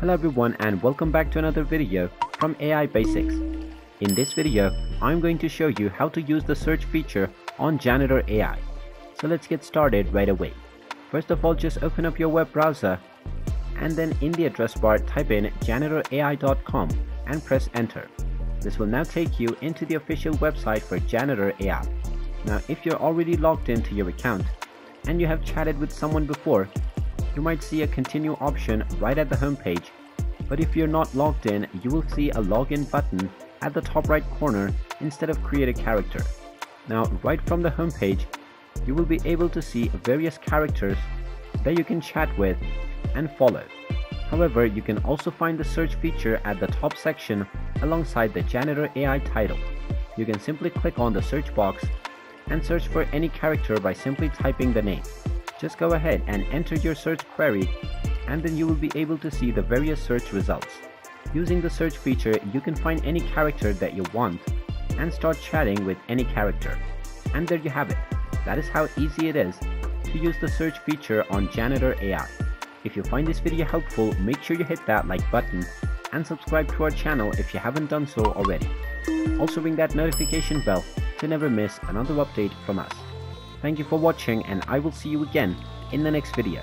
Hello everyone and welcome back to another video from AI Basics. In this video, I'm going to show you how to use the search feature on Janitor AI. So let's get started right away. First of all, just open up your web browser and then in the address bar type in janitorai.com and press enter. This will now take you into the official website for Janitor AI. Now if you're already logged into your account and you have chatted with someone before, you might see a continue option right at the home page, but if you're not logged in, you will see a login button at the top right corner instead of create a character. Now right from the home page, you will be able to see various characters that you can chat with and follow. However, you can also find the search feature at the top section alongside the Janitor AI title. You can simply click on the search box and search for any character by simply typing the name. Just go ahead and enter your search query and then you will be able to see the various search results. Using the search feature, you can find any character that you want and start chatting with any character. And there you have it. That is how easy it is to use the search feature on Janitor AI. If you find this video helpful, make sure you hit that like button and subscribe to our channel if you haven't done so already. Also ring that notification bell to never miss another update from us. Thank you for watching and I will see you again in the next video.